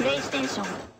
プレイステーション。